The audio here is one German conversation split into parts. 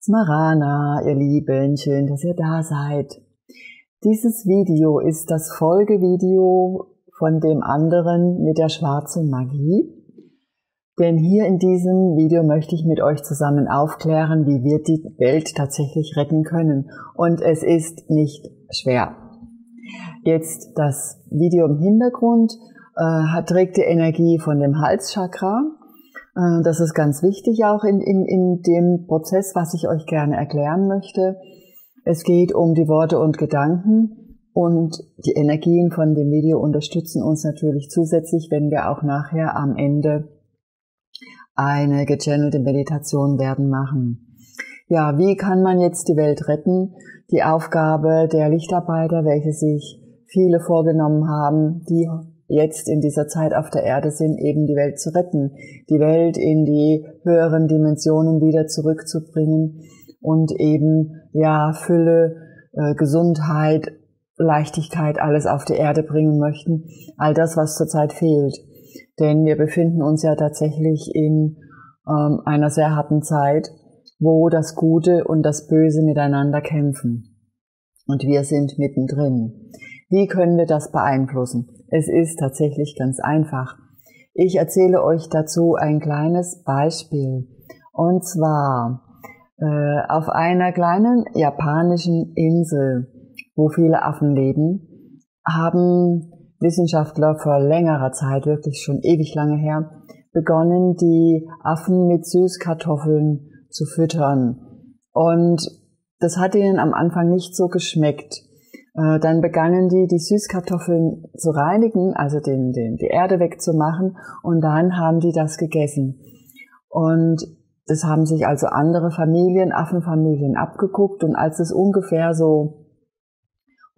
Smarana, ihr Lieben, schön, dass ihr da seid. Dieses Video ist das Folgevideo von dem anderen mit der schwarzen Magie. Denn hier in diesem Video möchte ich mit euch zusammen aufklären, wie wir die Welt tatsächlich retten können. Und es ist nicht schwer. Jetzt das Video im Hintergrund äh, trägt die Energie von dem Halschakra das ist ganz wichtig auch in, in, in dem Prozess, was ich euch gerne erklären möchte. Es geht um die Worte und Gedanken und die Energien von dem Video unterstützen uns natürlich zusätzlich, wenn wir auch nachher am Ende eine gechannelte Meditation werden machen. Ja, wie kann man jetzt die Welt retten? Die Aufgabe der Lichtarbeiter, welche sich viele vorgenommen haben, die jetzt in dieser Zeit auf der Erde sind, eben die Welt zu retten, die Welt in die höheren Dimensionen wieder zurückzubringen und eben ja Fülle, äh, Gesundheit, Leichtigkeit alles auf die Erde bringen möchten, all das, was zurzeit fehlt. Denn wir befinden uns ja tatsächlich in ähm, einer sehr harten Zeit, wo das Gute und das Böse miteinander kämpfen. Und wir sind mittendrin. Wie können wir das beeinflussen? Es ist tatsächlich ganz einfach. Ich erzähle euch dazu ein kleines Beispiel. Und zwar äh, auf einer kleinen japanischen Insel, wo viele Affen leben, haben Wissenschaftler vor längerer Zeit, wirklich schon ewig lange her, begonnen, die Affen mit Süßkartoffeln zu füttern. Und das hat ihnen am Anfang nicht so geschmeckt. Äh, dann begannen die, die Süßkartoffeln zu reinigen, also den, den, die Erde wegzumachen, und dann haben die das gegessen. Und das haben sich also andere Familien, Affenfamilien abgeguckt, und als es ungefähr so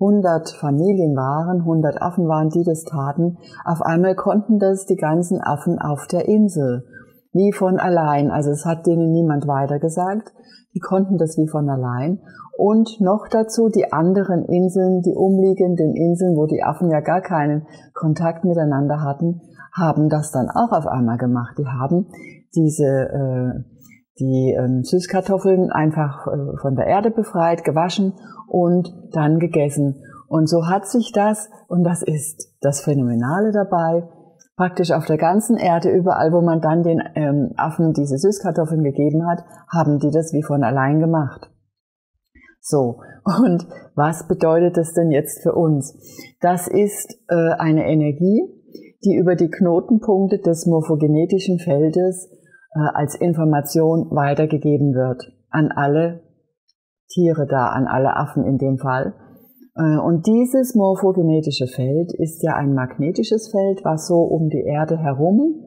100 Familien waren, 100 Affen waren, die das taten, auf einmal konnten das die ganzen Affen auf der Insel. Wie von allein. Also es hat denen niemand weitergesagt. Die konnten das wie von allein und noch dazu die anderen Inseln, die umliegenden Inseln, wo die Affen ja gar keinen Kontakt miteinander hatten, haben das dann auch auf einmal gemacht. Die haben diese äh, die äh, Süßkartoffeln einfach äh, von der Erde befreit, gewaschen und dann gegessen. Und so hat sich das, und das ist das Phänomenale dabei, praktisch auf der ganzen Erde, überall, wo man dann den ähm, Affen diese Süßkartoffeln gegeben hat, haben die das wie von allein gemacht. So, und was bedeutet das denn jetzt für uns? Das ist äh, eine Energie, die über die Knotenpunkte des morphogenetischen Feldes äh, als Information weitergegeben wird an alle Tiere da, an alle Affen in dem Fall. Äh, und dieses morphogenetische Feld ist ja ein magnetisches Feld, was so um die Erde herum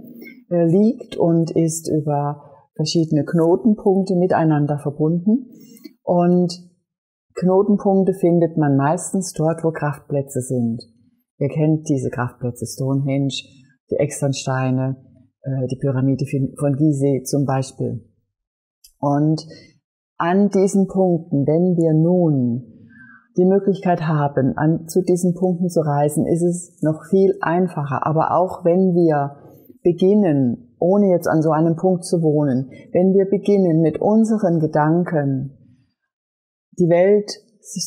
äh, liegt und ist über verschiedene Knotenpunkte miteinander verbunden. Und Knotenpunkte findet man meistens dort, wo Kraftplätze sind. Ihr kennt diese Kraftplätze, Stonehenge, die Externsteine, äh, die Pyramide von Gizeh zum Beispiel. Und an diesen Punkten, wenn wir nun die Möglichkeit haben, an, zu diesen Punkten zu reisen, ist es noch viel einfacher. Aber auch wenn wir beginnen, ohne jetzt an so einem Punkt zu wohnen, wenn wir beginnen mit unseren Gedanken, die Welt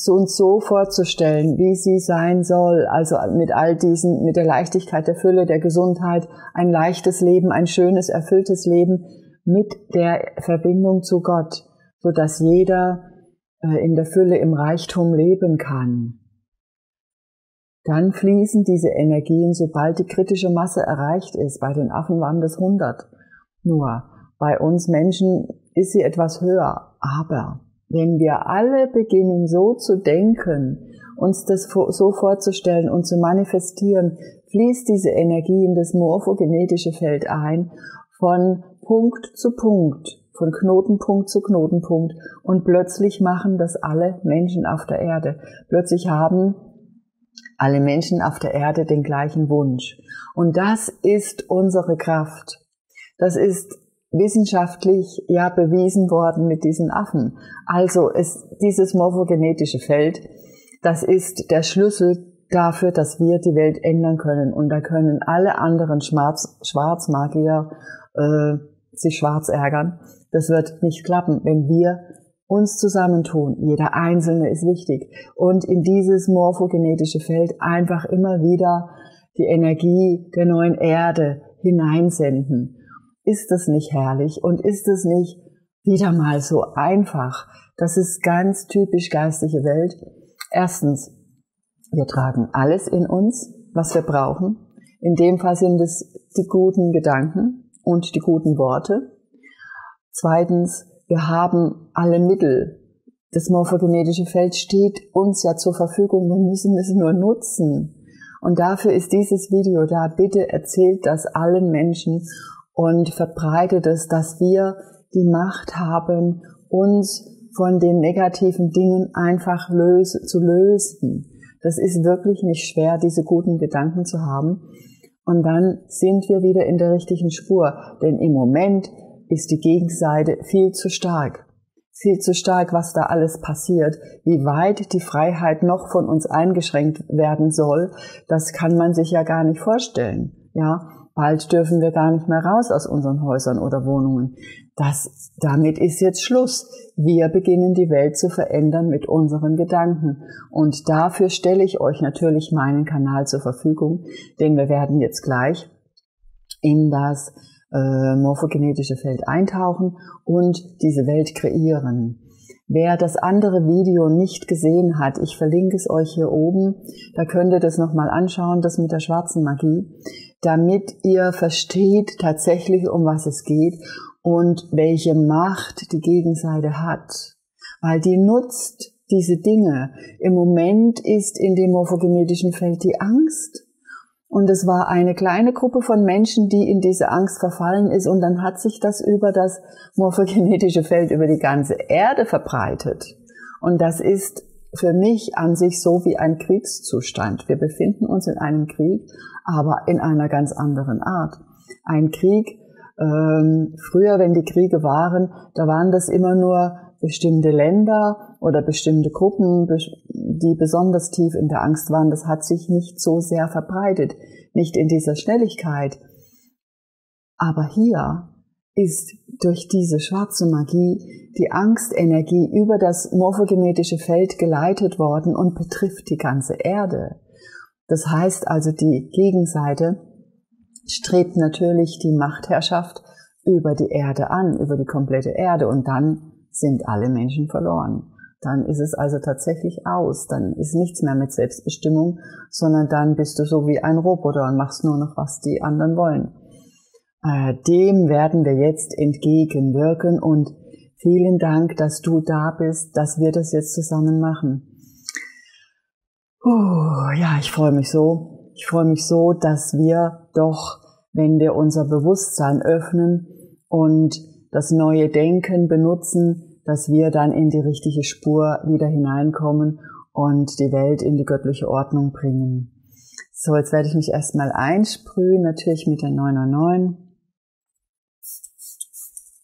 uns so vorzustellen, wie sie sein soll, also mit all diesen, mit der Leichtigkeit der Fülle, der Gesundheit, ein leichtes Leben, ein schönes, erfülltes Leben mit der Verbindung zu Gott, so dass jeder in der Fülle im Reichtum leben kann. Dann fließen diese Energien, sobald die kritische Masse erreicht ist. Bei den Affen waren das 100. Nur bei uns Menschen ist sie etwas höher. Aber wenn wir alle beginnen so zu denken, uns das so vorzustellen und zu manifestieren, fließt diese Energie in das morphogenetische Feld ein, von Punkt zu Punkt, von Knotenpunkt zu Knotenpunkt und plötzlich machen das alle Menschen auf der Erde. Plötzlich haben alle Menschen auf der Erde den gleichen Wunsch. Und das ist unsere Kraft. Das ist wissenschaftlich ja bewiesen worden mit diesen Affen. Also ist dieses morphogenetische Feld, das ist der Schlüssel dafür, dass wir die Welt ändern können. Und da können alle anderen Schwarz, Schwarzmagier äh, sich schwarz ärgern. Das wird nicht klappen, wenn wir uns zusammentun. Jeder Einzelne ist wichtig. Und in dieses morphogenetische Feld einfach immer wieder die Energie der neuen Erde hineinsenden. Ist das nicht herrlich? Und ist es nicht wieder mal so einfach? Das ist ganz typisch geistige Welt. Erstens, wir tragen alles in uns, was wir brauchen. In dem Fall sind es die guten Gedanken und die guten Worte. Zweitens, wir haben alle Mittel. Das morphogenetische Feld steht uns ja zur Verfügung. Wir müssen es nur nutzen. Und dafür ist dieses Video da. Bitte erzählt das allen Menschen und verbreitet es, dass wir die Macht haben, uns von den negativen Dingen einfach lös zu lösen. Das ist wirklich nicht schwer, diese guten Gedanken zu haben. Und dann sind wir wieder in der richtigen Spur. Denn im Moment ist die Gegenseite viel zu stark viel zu stark, was da alles passiert. Wie weit die Freiheit noch von uns eingeschränkt werden soll, das kann man sich ja gar nicht vorstellen. Ja, bald dürfen wir gar nicht mehr raus aus unseren Häusern oder Wohnungen. Das, damit ist jetzt Schluss. Wir beginnen die Welt zu verändern mit unseren Gedanken. Und dafür stelle ich euch natürlich meinen Kanal zur Verfügung, denn wir werden jetzt gleich in das äh, morphogenetische Feld eintauchen und diese Welt kreieren. Wer das andere Video nicht gesehen hat, ich verlinke es euch hier oben, da könnt ihr das nochmal anschauen, das mit der schwarzen Magie, damit ihr versteht tatsächlich, um was es geht und welche Macht die Gegenseite hat. Weil die nutzt diese Dinge. Im Moment ist in dem morphogenetischen Feld die Angst und es war eine kleine Gruppe von Menschen, die in diese Angst verfallen ist. Und dann hat sich das über das morphogenetische Feld, über die ganze Erde verbreitet. Und das ist für mich an sich so wie ein Kriegszustand. Wir befinden uns in einem Krieg, aber in einer ganz anderen Art. Ein Krieg, ähm, früher, wenn die Kriege waren, da waren das immer nur bestimmte Länder oder bestimmte Gruppen, die besonders tief in der Angst waren, das hat sich nicht so sehr verbreitet, nicht in dieser Schnelligkeit. Aber hier ist durch diese schwarze Magie die Angstenergie über das morphogenetische Feld geleitet worden und betrifft die ganze Erde. Das heißt also, die Gegenseite strebt natürlich die Machtherrschaft über die Erde an, über die komplette Erde und dann sind alle Menschen verloren. Dann ist es also tatsächlich aus. Dann ist nichts mehr mit Selbstbestimmung, sondern dann bist du so wie ein Roboter und machst nur noch, was die anderen wollen. Äh, dem werden wir jetzt entgegenwirken und vielen Dank, dass du da bist, dass wir das jetzt zusammen machen. Uh, ja, ich freue mich so. Ich freue mich so, dass wir doch, wenn wir unser Bewusstsein öffnen und das neue Denken benutzen, dass wir dann in die richtige Spur wieder hineinkommen und die Welt in die göttliche Ordnung bringen. So, jetzt werde ich mich erstmal einsprühen, natürlich mit der 909.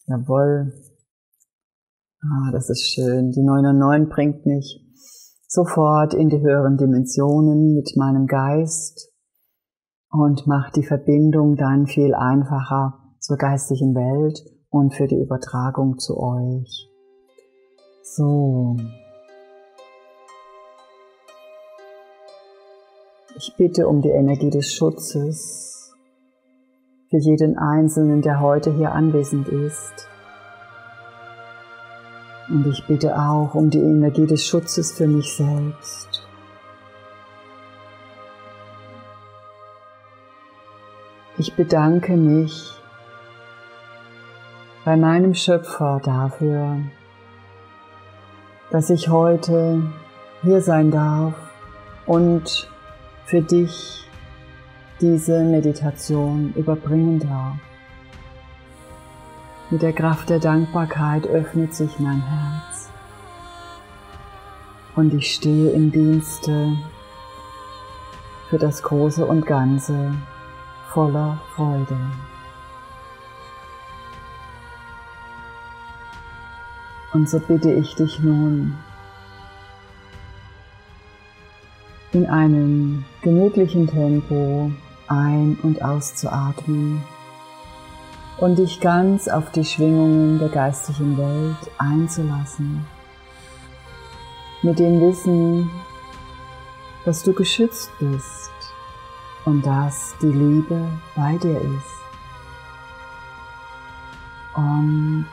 Jawohl. Ah, das ist schön. Die 909 bringt mich sofort in die höheren Dimensionen mit meinem Geist und macht die Verbindung dann viel einfacher zur geistigen Welt und für die Übertragung zu euch. So. Ich bitte um die Energie des Schutzes für jeden Einzelnen, der heute hier anwesend ist. Und ich bitte auch um die Energie des Schutzes für mich selbst. Ich bedanke mich bei meinem Schöpfer dafür, dass ich heute hier sein darf und für dich diese Meditation überbringen darf. Mit der Kraft der Dankbarkeit öffnet sich mein Herz und ich stehe im Dienste für das Große und Ganze voller Freude. Und so bitte ich dich nun, in einem gemütlichen Tempo ein- und auszuatmen. und dich ganz auf die Schwingungen der geistigen Welt einzulassen. Mit dem Wissen, dass du geschützt bist und dass die Liebe bei dir ist. Und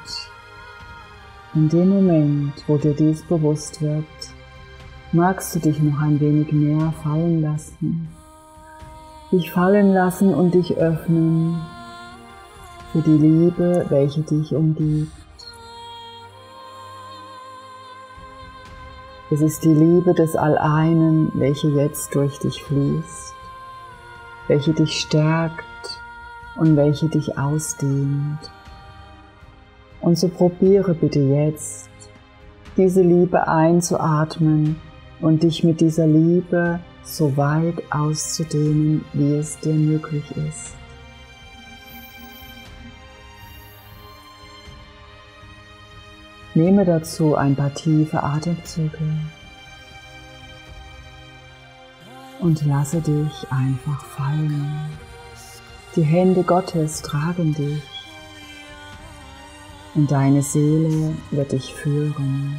in dem Moment, wo dir dies bewusst wird, magst du dich noch ein wenig mehr fallen lassen. Dich fallen lassen und dich öffnen für die Liebe, welche dich umgibt. Es ist die Liebe des Alleinen, welche jetzt durch dich fließt, welche dich stärkt und welche dich ausdehnt. Und so probiere bitte jetzt, diese Liebe einzuatmen und dich mit dieser Liebe so weit auszudehnen, wie es dir möglich ist. Nehme dazu ein paar tiefe Atemzüge und lasse dich einfach fallen. Die Hände Gottes tragen dich und deine Seele wird dich führen.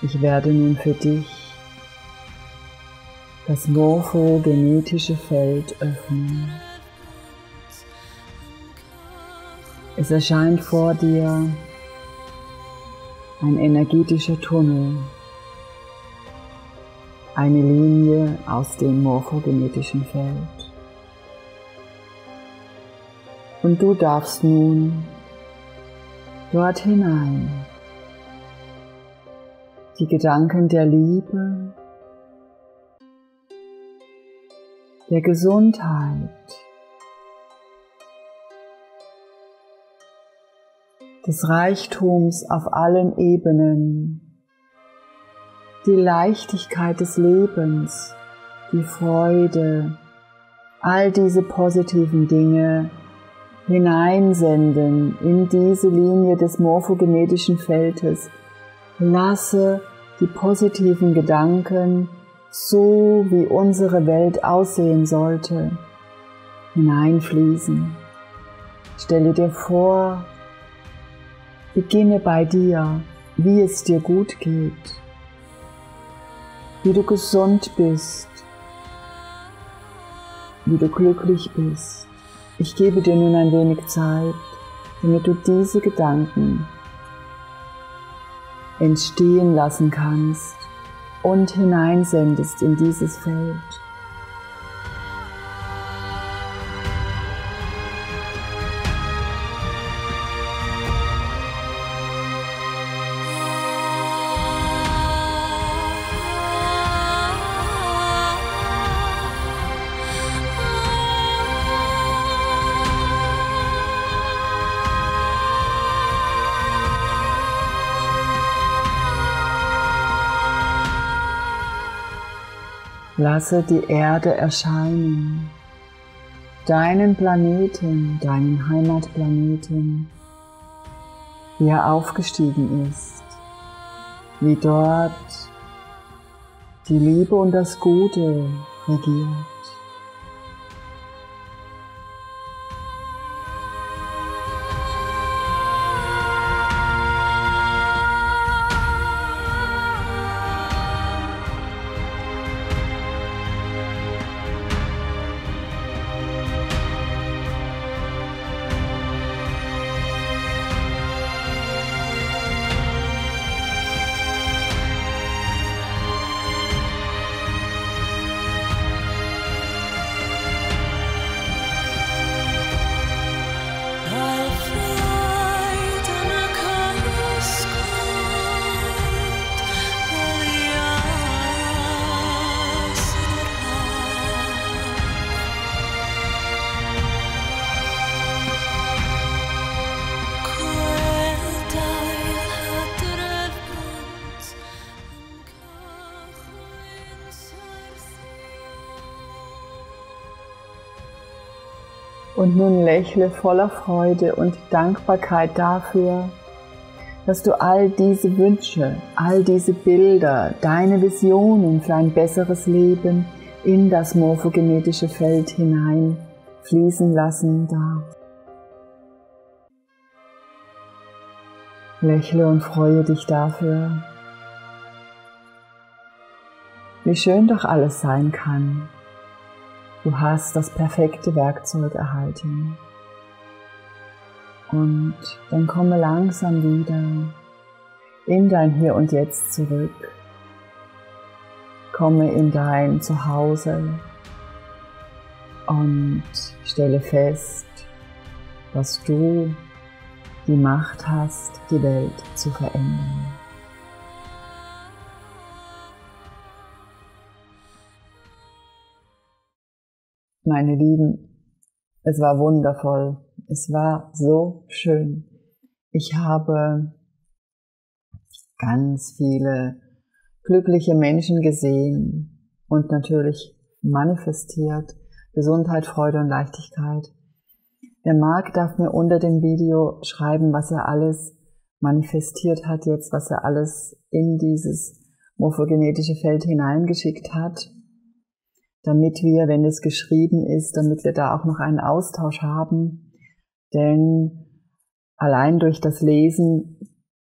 Ich werde nun für dich das morphogenetische Feld öffnen. Es erscheint vor dir ein energetischer Tunnel, eine Linie aus dem morphogenetischen Feld. Und du darfst nun dort hinein. Die Gedanken der Liebe, der Gesundheit, des Reichtums auf allen Ebenen, die Leichtigkeit des Lebens, die Freude, all diese positiven Dinge hineinsenden in diese Linie des morphogenetischen Feldes. Lasse die positiven Gedanken, so wie unsere Welt aussehen sollte, hineinfließen. Stelle dir vor, beginne bei dir, wie es dir gut geht, wie du gesund bist, wie du glücklich bist. Ich gebe dir nun ein wenig Zeit, damit du diese Gedanken entstehen lassen kannst und hineinsendest in dieses Feld. Lasse die Erde erscheinen, deinen Planeten, deinen Heimatplaneten, wie er aufgestiegen ist, wie dort die Liebe und das Gute regiert. Und nun lächle voller Freude und Dankbarkeit dafür, dass du all diese Wünsche, all diese Bilder, deine Visionen für ein besseres Leben in das morphogenetische Feld hinein fließen lassen darfst. Lächle und freue dich dafür. Wie schön doch alles sein kann. Du hast das perfekte Werkzeug erhalten. Und dann komme langsam wieder in dein Hier und Jetzt zurück. Komme in dein Zuhause und stelle fest, dass du die Macht hast, die Welt zu verändern. Meine Lieben, es war wundervoll. Es war so schön. Ich habe ganz viele glückliche Menschen gesehen und natürlich manifestiert Gesundheit, Freude und Leichtigkeit. Der Marc darf mir unter dem Video schreiben, was er alles manifestiert hat jetzt, was er alles in dieses morphogenetische Feld hineingeschickt hat, damit wir, wenn es geschrieben ist, damit wir da auch noch einen Austausch haben. Denn allein durch das Lesen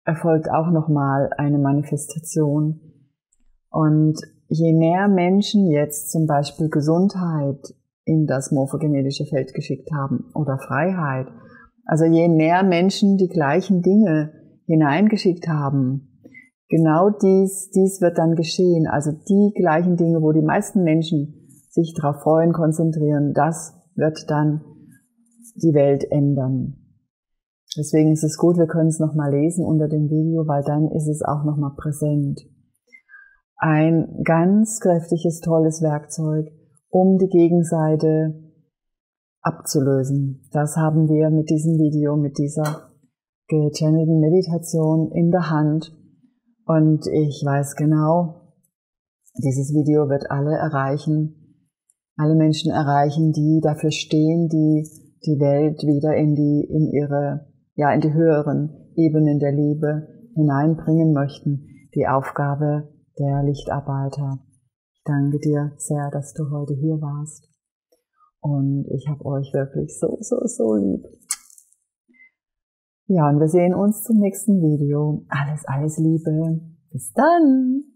erfolgt auch nochmal eine Manifestation. Und je mehr Menschen jetzt zum Beispiel Gesundheit in das morphogenetische Feld geschickt haben oder Freiheit, also je mehr Menschen die gleichen Dinge hineingeschickt haben, genau dies, dies wird dann geschehen. Also die gleichen Dinge, wo die meisten Menschen sich darauf freuen, konzentrieren, das wird dann die Welt ändern. Deswegen ist es gut, wir können es nochmal lesen unter dem Video, weil dann ist es auch nochmal präsent. Ein ganz kräftiges, tolles Werkzeug, um die Gegenseite abzulösen. Das haben wir mit diesem Video, mit dieser gechannelten Meditation in der Hand. Und ich weiß genau, dieses Video wird alle erreichen, alle Menschen erreichen, die dafür stehen, die die Welt wieder in die, in ihre ja in die höheren Ebenen der Liebe hineinbringen möchten, die Aufgabe der Lichtarbeiter. Ich danke dir sehr, dass du heute hier warst. Und ich habe euch wirklich so, so, so lieb. Ja, und wir sehen uns zum nächsten Video. Alles, alles Liebe. Bis dann.